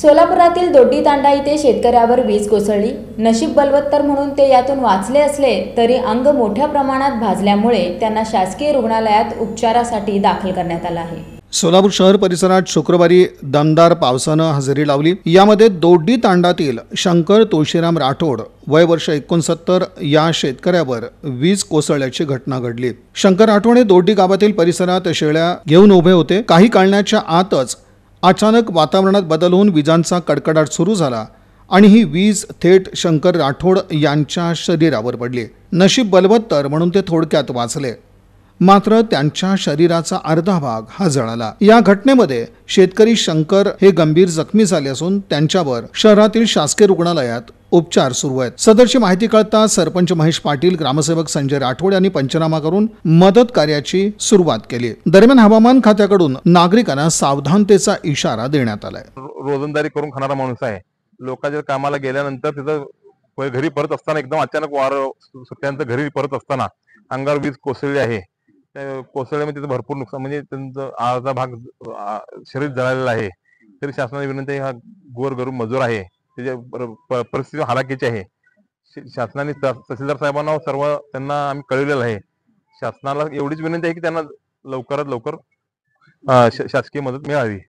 सोलापुरातील दोड्डी तांडा इथे शेतकऱ्यावर वीज कोसळली. नशीब बलवत्तर म्हणून ते यातून वाचले असले तरी अंग मोठ्या प्रमाणात भाजल्यामुळे त्यांना शासकीय रुग्णालयात उपचारासाठी दाखल करण्यात आलं आहे. सोलापूर शहर परिसरात शुक्रवारी दमदार पावसानं हजेरी लावली. यामध्ये दोड्डी तांडातील शंकर तुळशीराम राठोड वय वर्ष एकोणसत्तर या शेतकऱ्यावर वीज कोसळल्याची घटना घडली. शंकर राठोड हे दोड्डी गावातील परिसरात शेळ्या घेऊन उभे होते. काही काळण्याच्या आतच अचानक वातावरणात बदल होऊन विजांचा कडकडाट सुरू झाला आणि ही वीज थेट शंकर राठोड यांच्या शरीरावर पडली. नशीब बलवत्तर म्हणून ते थोडक्यात वाचले. मात्र त्यांच्या शरीराचा अर्धा भाग हा जळाला. या घटनेमध्ये शेतकरी शंकर हे गंभीर जखमी झाले असून त्यांच्यावर शहरातील शासकीय रुग्णालयात उपचार सुरू आहेत. सदरची माहिती कळता सरपंच महेश पाटील ग्रामसेवक संजय राठोड यांनी पंचनामा करून मदत कार्याची सुरुवात केली. दरम्यान हवामान खात्याकडून नागरिकांना सावधानतेचा इशारा देण्यात आलाय. रोजंदारी करून खाणारा माणूस आहे. लोकांच्या कामाला गेल्यानंतर तिथं घरी परत असताना एकदम अचानक वार सुट्ट्यांचं घरी परत असताना अंगावर वीज कोसळली आहे. कोसळल्यामुळे तिथं भरपूर नुकसान म्हणजे त्यांचं अर्धा भाग शरीर जळालेला आहे. तरी शासनाने विनंती हा गोर मजूर आहे. त्याच्या परिस्थिती हालाकीची आहे. श- शासनाने तहसीलदार साहेबांना सर्व त्यांना आम्ही कळवलेलं आहे. शासनाला एवढीच विनंती आहे की त्यांना लवकरात लवकर शासकीय मदत मिळावी.